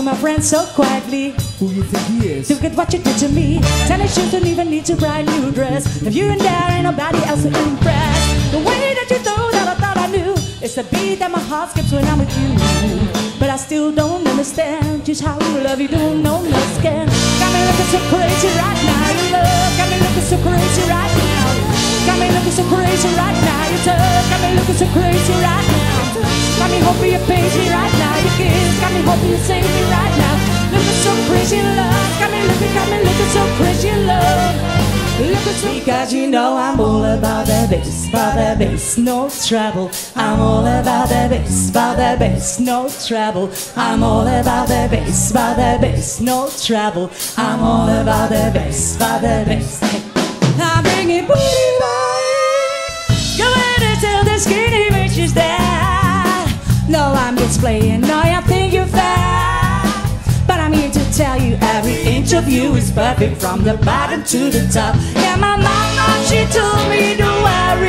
friend so quietly. Who you think he is? Look at what you did to me. Tennis shoes don't even need to buy a new dress. If you and there ain't nobody else to impress. The way that you throw that I thought I knew. It's the beat that my heart skips when I'm with you. But I still don't understand just how you love you don't know no scan. Got me looking so crazy right now. Your love got me looking so crazy right now. Got me looking so crazy right now. Your touch got me looking so crazy right now. Got me hoping you pays me right now. Your crazy in love. Looking so because you know I'm all about that bass, about that bass, no trouble. I'm all about that bass, about that bass, no trouble. I'm all about that bass, about that bass, no trouble. I'm all about that bass, about that bass. I'm bringing booty boy. Go ahead and tell the skinny bitches that. No, I'm just playing. No, I think you're fat. But I'm here to tell you every inch of you is perfect from the bottom to the top. Yeah, my mama, she told me to about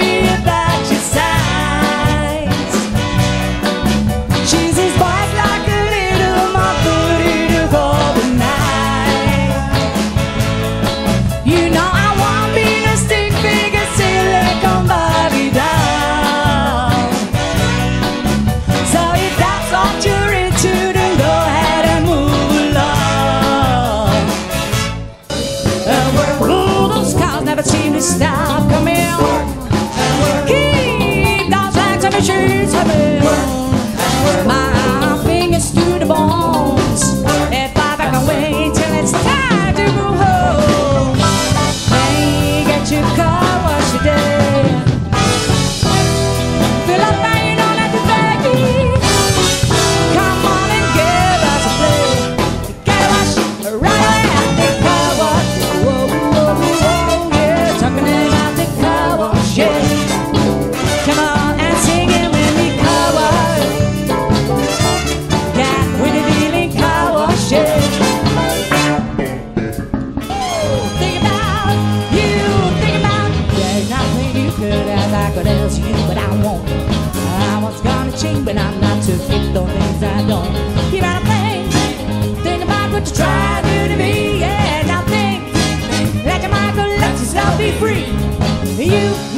it as you, but I won't. I was gonna change, but I'm not to fit the things I don't. You gotta think, think about what you try to do to me, yeah. Now think, let your mind go, let yourself be free. You